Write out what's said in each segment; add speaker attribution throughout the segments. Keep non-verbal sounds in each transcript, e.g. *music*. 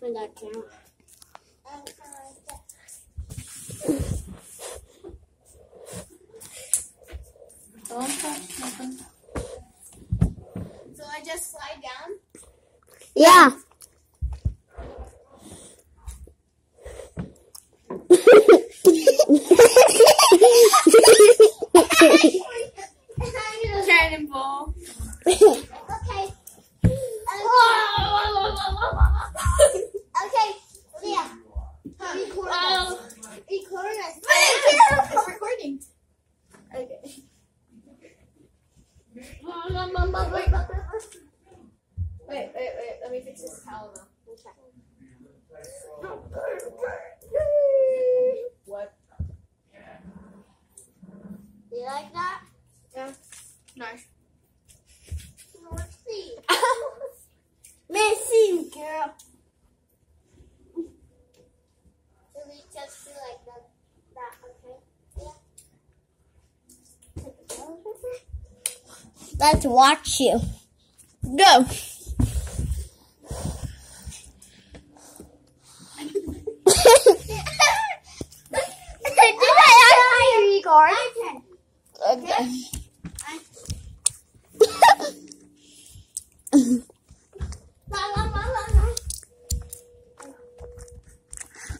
Speaker 1: for that count.
Speaker 2: Don't touch nothing.
Speaker 3: So I just slide down.
Speaker 1: Yeah. *laughs*
Speaker 2: Cannonball. *laughs* Wait, wait, wait. Let me fix this towel now. Okay. What?
Speaker 3: You like that?
Speaker 2: Yeah. Nice.
Speaker 3: Let's see. *laughs*
Speaker 1: Missing girl.
Speaker 3: So we just do like that. That okay?
Speaker 1: Let's watch you. Go. Okay.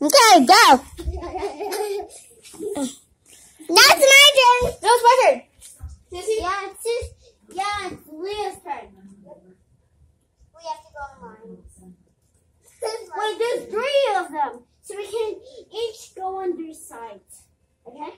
Speaker 1: Okay, go. That's my turn.
Speaker 2: No, it's my turn.
Speaker 3: Yeah, it's just, yeah, it's Leah's turn. We have to go online.
Speaker 1: Wait, there's three of them. So we can each go on their sides. Okay?